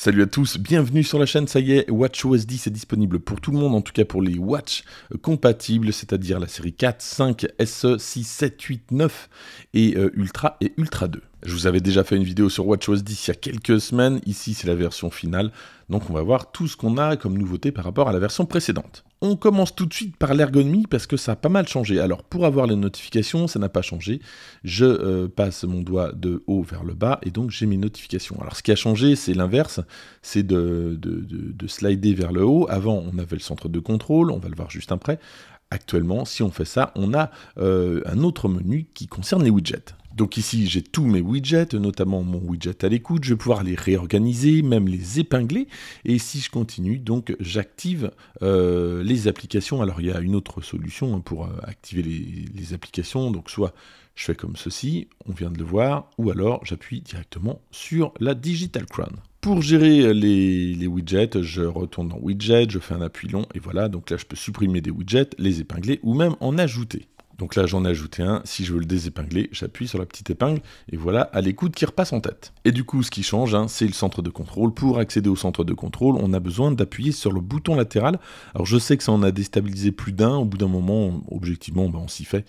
Salut à tous, bienvenue sur la chaîne, ça y est, WatchOS 10 est disponible pour tout le monde, en tout cas pour les Watch compatibles, c'est-à-dire la série 4, 5, SE, 6, 7, 8, 9 et euh, Ultra et Ultra 2. Je vous avais déjà fait une vidéo sur WatchOS 10 il y a quelques semaines, ici c'est la version finale, donc on va voir tout ce qu'on a comme nouveauté par rapport à la version précédente. On commence tout de suite par l'ergonomie parce que ça a pas mal changé. Alors pour avoir les notifications, ça n'a pas changé. Je euh, passe mon doigt de haut vers le bas et donc j'ai mes notifications. Alors ce qui a changé, c'est l'inverse, c'est de, de, slider vers le haut. Avant, on avait le centre de contrôle, on va le voir juste après. Actuellement, si on fait ça, on a euh, un autre menu qui concerne les widgets. Donc ici, j'ai tous mes widgets, notamment mon widget à l'écoute. Je vais pouvoir les réorganiser, même les épingler. Et si je continue, donc j'active euh, les applications. Alors il y a une autre solution hein, pour euh, activer les, applications. Donc soit je fais comme ceci, on vient de le voir, ou alors j'appuie directement sur la Digital Crown. Pour gérer les, les, widgets, je retourne dans Widget, je fais un appui long, et voilà, donc là je peux supprimer des widgets, les épingler, ou même en ajouter. Donc là, j'en ai ajouté un. Si je veux le désépingler, j'appuie sur la petite épingle et voilà à l'écoute qui repasse en tête. Et du coup, ce qui change, hein, c'est le centre de contrôle. Pour accéder au centre de contrôle, on a besoin d'appuyer sur le bouton latéral. Alors je sais que ça en a déstabilisé plus d'un. Au bout d'un moment, objectivement, ben, on s'y fait.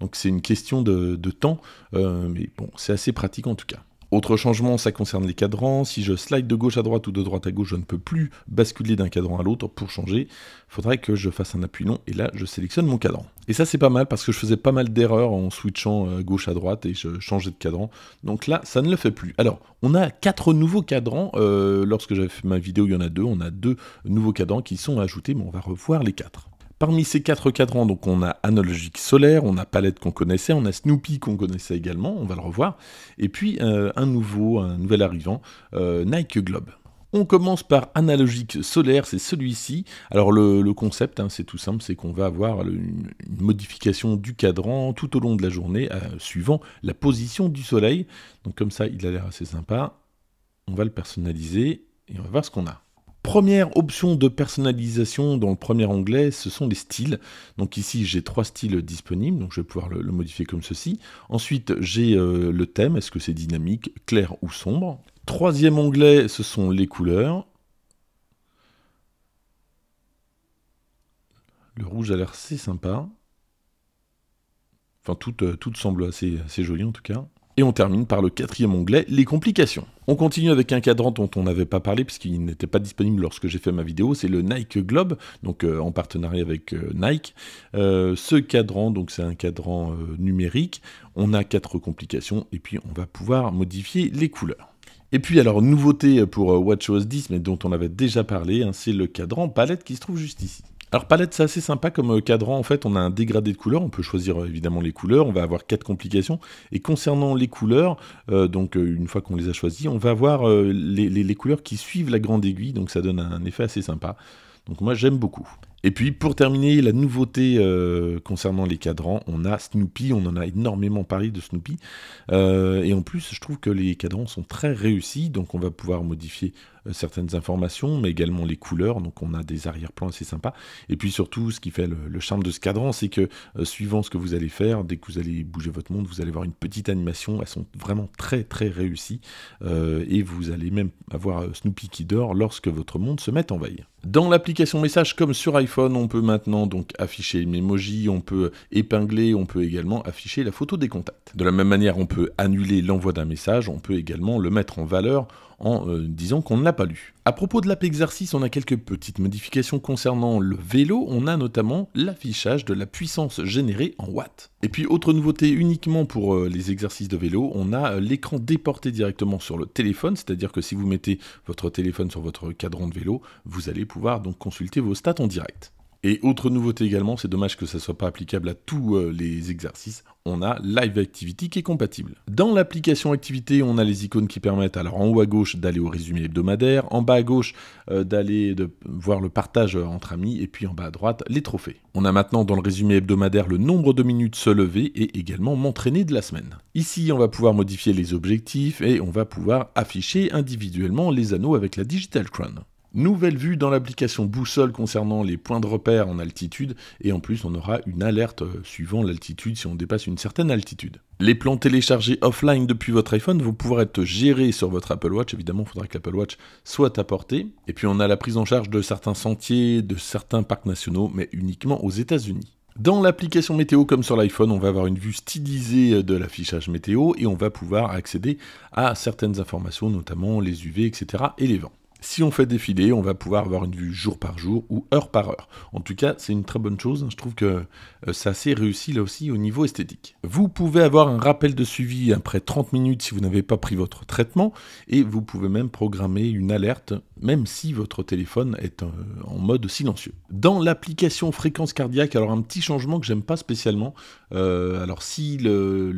Donc c'est une question de, temps, euh, mais bon, c'est assez pratique en tout cas. Autre changement, ça concerne les cadrans. Si je slide de gauche à droite ou de droite à gauche, je ne peux plus basculer d'un cadran à l'autre. Pour changer, il faudrait que je fasse un appui long et là, je sélectionne mon cadran. Et ça, c'est pas mal parce que je faisais pas mal d'erreurs en switchant euh, gauche à droite et je changeais de cadran. Donc là, ça ne le fait plus. Alors, on a quatre nouveaux cadrans. Euh, lorsque j'avais fait ma vidéo, il y en a deux. On a deux nouveaux cadrans qui sont ajoutés, mais on va revoir les quatre. Parmi ces quatre cadrans, donc on a Analogique Solaire, on a Palette qu'on connaissait, on a Snoopy qu'on connaissait également, on va le revoir, et puis euh, un nouveau, un nouvel arrivant, euh, Nike Globe. On commence par analogique solaire, c'est celui-ci. Alors le, concept, hein, c'est tout simple, c'est qu'on va avoir une, modification du cadran tout au long de la journée, euh, suivant la position du soleil. Donc comme ça, il a l'air assez sympa. On va le personnaliser et on va voir ce qu'on a. Première option de personnalisation dans le premier onglet, ce sont les styles. Donc ici, j'ai trois styles disponibles, donc je vais pouvoir le, modifier comme ceci. Ensuite, j'ai euh, le thème, est-ce que c'est dynamique, clair ou sombre. Troisième onglet, ce sont les couleurs. Le rouge a l'air assez sympa. Enfin, tout, euh, semble assez, assez joli en tout cas. Et on termine par le quatrième onglet, les complications. On continue avec un cadran dont on n'avait pas parlé puisqu'il n'était pas disponible lorsque j'ai fait ma vidéo, c'est le Nike Globe, donc euh, en partenariat avec euh, Nike. Euh, ce cadran, donc c'est un cadran numérique, on a quatre complications et puis on va pouvoir modifier les couleurs. Et puis alors, nouveauté pour WatchOS 10, mais dont on avait déjà parlé, hein, c'est le cadran palette qui se trouve juste ici. Alors palette c'est assez sympa comme euh, cadran, en fait on a un dégradé de couleurs, on peut choisir euh, évidemment les couleurs, on va avoir quatre complications, et concernant les couleurs, euh, donc une fois qu'on les a choisies, on va avoir les, les, couleurs qui suivent la grande aiguille, donc ça donne un effet assez sympa. Donc moi j'aime beaucoup. Et puis pour terminer, la nouveauté euh, concernant les cadrans, on a Snoopy, on en a énormément parlé de Snoopy. Euh, et en plus, je trouve que les cadrans sont très réussis, donc on va pouvoir modifier euh, certaines informations, mais également les couleurs, donc on a des arrière-plans assez sympas. Et puis surtout, ce qui fait le, charme de ce cadran, c'est que suivant ce que vous allez faire, dès que vous allez bouger votre monde, vous allez voir une petite animation, elles sont vraiment très très réussies, et vous allez même avoir Snoopy qui dort lorsque votre monde se met en veille. Dans l'application message comme sur iPhone, on peut maintenant donc afficher l'emoji, on peut épingler, on peut également afficher la photo des contacts. De la même manière, on peut annuler l'envoi d'un message, on peut également le mettre en valeur en euh, disant qu'on ne l'a pas lu. À propos de l'app exercice, on a quelques petites modifications concernant le vélo, on a notamment l'affichage de la puissance générée en watts. Et puis autre nouveauté uniquement pour euh, les exercices de vélo, on a euh, l'écran déporté directement sur le téléphone, c'est-à-dire que si vous mettez votre téléphone sur votre cadran de vélo, vous allez pouvoir donc consulter vos stats en direct. Et autre nouveauté également, c'est dommage que ça ne soit pas applicable à tous euh, les exercices, on a Live Activity qui est compatible. Dans l'application Activité, on a les icônes qui permettent alors en haut à gauche d'aller au résumé hebdomadaire, en bas à gauche euh, d'aller voir le partage entre amis, et puis en bas à droite les trophées. On a maintenant dans le résumé hebdomadaire le nombre de minutes se lever et également m'entraîner de la semaine. Ici, on va pouvoir modifier les objectifs et on va pouvoir afficher individuellement les anneaux avec la Digital Crown. Nouvelle vue dans l'application boussole concernant les points de repère en altitude, et en plus on aura une alerte euh, suivant l'altitude si on dépasse une certaine altitude. Les plans téléchargés offline depuis votre iPhone vont pouvoir être gérés sur votre Apple Watch. Évidemment, il faudra que l'Apple Watch soit à portée. Et puis on a la prise en charge de certains sentiers, de certains parcs nationaux, mais uniquement aux États-Unis. Dans l'application météo comme sur l'iPhone, on va avoir une vue stylisée de l'affichage météo et on va pouvoir accéder à certaines informations, notamment les UV, etc. et les vents. Si on fait défiler, on va pouvoir avoir une vue jour par jour ou heure par heure. En tout cas, c'est une très bonne chose. Je trouve que euh, c'est assez réussi là aussi au niveau esthétique. Vous pouvez avoir un rappel de suivi après 30 minutes si vous n'avez pas pris votre traitement et vous pouvez même programmer une alerte même si votre téléphone est euh, en mode silencieux. Dans l'application fréquence cardiaque, alors un petit changement que j'aime pas spécialement. Euh, alors si le,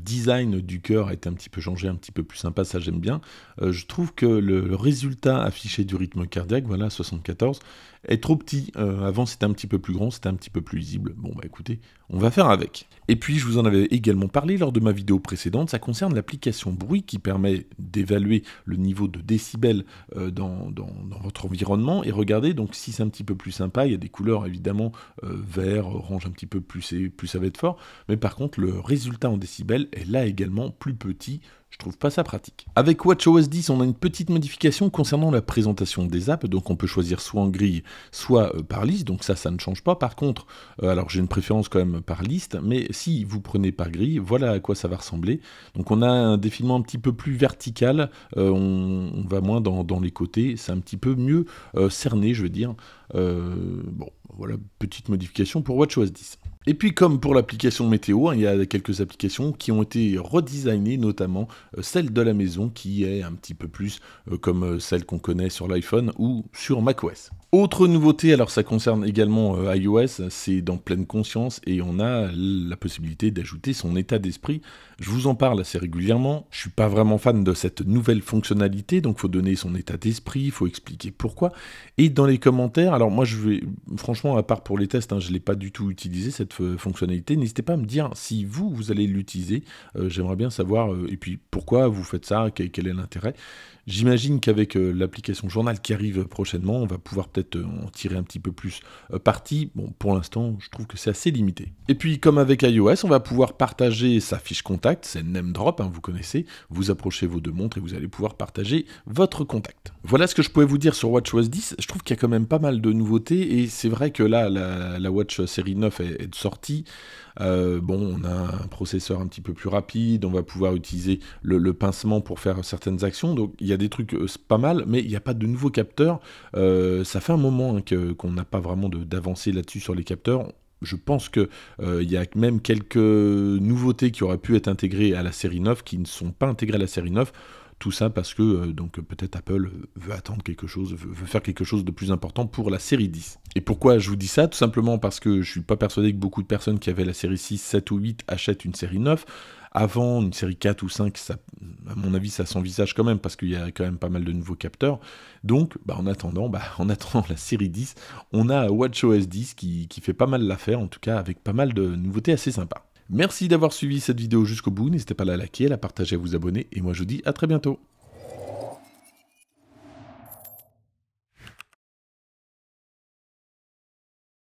design du cœur a été un petit peu changé, un petit peu plus sympa, ça j'aime bien. je trouve que le résultat affiché du rythme cardiaque, voilà 74, est trop petit. Euh, avant c'était un petit peu plus grand, c'était un petit peu plus lisible. Bon bah écoutez, on va faire avec. Et puis je vous en avais également parlé lors de ma vidéo précédente, ça concerne l'application bruit qui permet d'évaluer le niveau de décibels euh, dans, votre environnement. Et regardez, donc si c'est un petit peu plus sympa, il y a des couleurs évidemment euh, vert, orange un petit peu plus, plus ça va être fort. Mais par contre le résultat en décibels est là également plus petit je trouve pas ça pratique. Avec WatchOS 10, on a une petite modification concernant la présentation des apps, donc on peut choisir soit en grille, soit euh, par liste, donc ça, ça ne change pas. Par contre, euh, alors j'ai une préférence quand même par liste, mais si vous prenez par grille, voilà à quoi ça va ressembler. Donc on a un défilement un petit peu plus vertical, euh, on, va moins dans, dans les côtés, c'est un petit peu mieux cerné, je veux dire. bon, voilà, petite modification pour WatchOS 10. Et puis comme pour l'application météo, hein, il y a quelques applications qui ont été redesignées, notamment euh, celle de la maison qui est un petit peu plus euh, comme euh, celle qu'on connaît sur l'iPhone ou sur macOS. Autre nouveauté, alors ça concerne également iOS, c'est dans pleine conscience et on a la possibilité d'ajouter son état d'esprit. Je vous en parle assez régulièrement. Je suis pas vraiment fan de cette nouvelle fonctionnalité, donc faut donner son état d'esprit, il faut expliquer pourquoi. Et dans les commentaires, alors moi je vais, franchement, à part pour les tests, hein, je l'ai pas du tout utilisé cette fonctionnalité. N'hésitez pas à me dire si vous, vous allez l'utiliser. Euh, j'aimerais bien savoir, euh, et puis pourquoi vous faites ça, quel, est l'intérêt. J'imagine qu'avec euh, l'application Journal qui arrive prochainement, on va pouvoir peut-être en tirer un petit peu plus parti. Bon, pour l'instant, je trouve que c'est assez limité. Et puis, comme avec iOS, on va pouvoir partager sa fiche contact, c'est name drop, hein, vous connaissez. Vous approchez vos deux montres et vous allez pouvoir partager votre contact. Voilà ce que je pouvais vous dire sur WatchOS 10. Je trouve qu'il y a quand même pas mal de nouveautés et c'est vrai que là, la, Watch série 9 est, est sortie. Euh, bon, on a un processeur un petit peu plus rapide, on va pouvoir utiliser le, pincement pour faire certaines actions. Donc il y a des trucs euh, pas mal, mais il n'y a pas de nouveaux capteurs. Euh, ça fait un moment hein, qu'on n'a pas vraiment d'avancée là-dessus sur les capteurs je pense qu'il y a même quelques nouveautés qui auraient pu être intégrées à la série 9 qui ne sont pas intégrées à la série 9. Tout ça parce que peut-être Apple veut attendre quelque chose, veut, faire quelque chose de plus important pour la série 10. Et pourquoi je vous dis ça? Tout simplement parce que je suis pas persuadé que beaucoup de personnes qui avaient la série 6, 7 ou 8 achètent une série 9. Avant, une série 4 ou 5, ça, à mon avis, ça s'envisage quand même parce qu'il y a quand même pas mal de nouveaux capteurs. Donc, bah, en attendant, bah, en attendant la série 10, on a WatchOS 10 qui, qui fait pas mal l'affaire, en tout cas avec pas mal de nouveautés assez sympas. Merci d'avoir suivi cette vidéo jusqu'au bout, n'hésitez pas à la liker, à la partager, à vous abonner, et moi je vous dis à très bientôt.